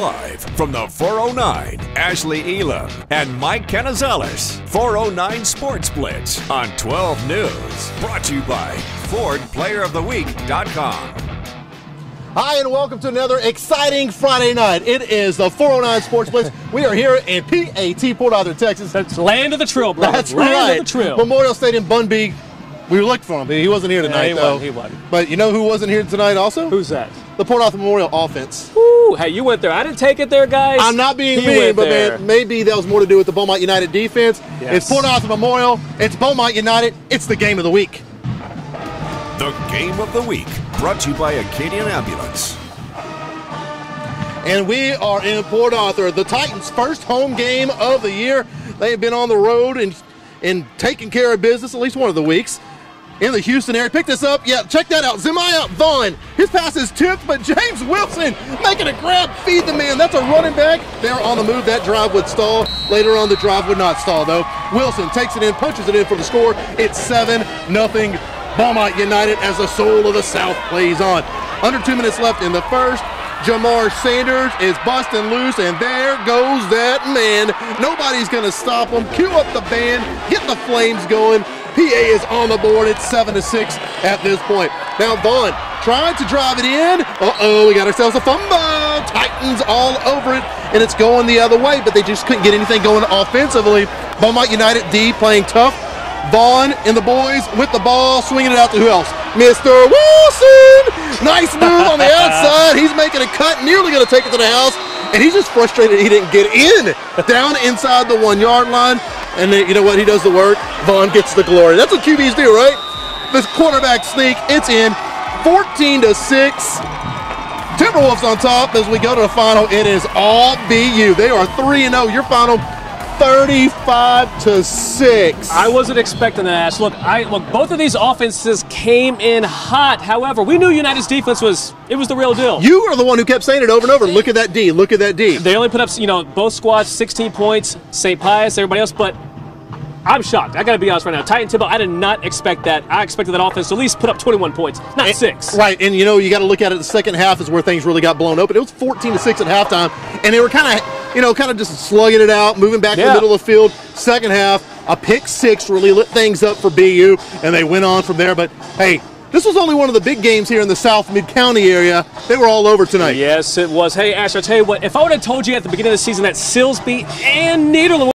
Live from the 409, Ashley Elam and Mike Canizales. 409 Sports Blitz on 12 News. Brought to you by FordPlayerOfTheWeek.com. Hi, and welcome to another exciting Friday night. It is the 409 Sports Blitz. we are here in PAT, Port Arthur, Texas. That's land of the trail, bro. That's land right. of the trail. Memorial Stadium, Bunby. We looked for him, he wasn't here tonight, he though. wasn't, he wasn't. But you know who wasn't here tonight also? Who's that? The Port Arthur Memorial offense. Ooh, hey, you went there. I didn't take it there, guys. I'm not being He mean, but there. man, maybe that was more to do with the Beaumont United defense. Yes. It's Port Arthur Memorial. It's Beaumont United. It's the game of the week. The Game of the Week. Brought to you by Acadian Ambulance. And we are in Port Arthur, the Titans' first home game of the year. They have been on the road and, and taking care of business at least one of the weeks in the Houston area. Pick this up. Yeah, check that out. Zemiah Vaughn. His pass is tipped, but James Wilson making a grab, feed the man. That's a running back. They're on the move. That drive would stall. Later on, the drive would not stall, though. Wilson takes it in, punches it in for the score. It's 7 nothing. Beaumont United as the soul of the South plays on. Under two minutes left in the first. Jamar Sanders is busting loose, and there goes that man. Nobody's going to stop him. Cue up the band, get the flames going. PA is on the board. It's 7 to 6 at this point. Now, Vaughn trying to drive it in. Uh oh, we got ourselves a fumble. Titans all over it, and it's going the other way, but they just couldn't get anything going offensively. Beaumont United D playing tough. Vaughn and the boys with the ball, swinging it out to who else? Mr. Wilson! Nice move on the outside. He's making a cut, nearly going to take it to the house, and he's just frustrated he didn't get in. Down inside the one yard line, and then, you know what? He does the work. Vaughn gets the glory. That's what QBs do, right? This quarterback sneak, it's in. 14 to 6. Timberwolves on top as we go to the final. It is all BU. They are 3 0. Your final 35 to 6. I wasn't expecting that. Ash. Look, I look. Both of these offenses came in hot. However, we knew United's defense was it was the real deal. You are the one who kept saying it over and over. Look at that D. Look at that D. they only put up, you know, both squads 16 points. St. Pius, everybody else, but. I'm shocked. I got to be honest right now. Titan Thibodeau, I did not expect that. I expected that offense to at least put up 21 points, not And- six. Right, and you know you got to look at it. The second half is where things really got blown open. It was 14 to six at halftime, and they were kind of, you know, kind of just slugging it out, moving back to the middle of the field. Second half, a pick six really lit things up for BU, and they went on from there. But hey, this was only one of the big games here in the South Mid County area. They were all over tonight. Yes, it was. Hey, Ash, I'll tell you what. If I would have told you at the beginning of the season that Silsbee and Nederland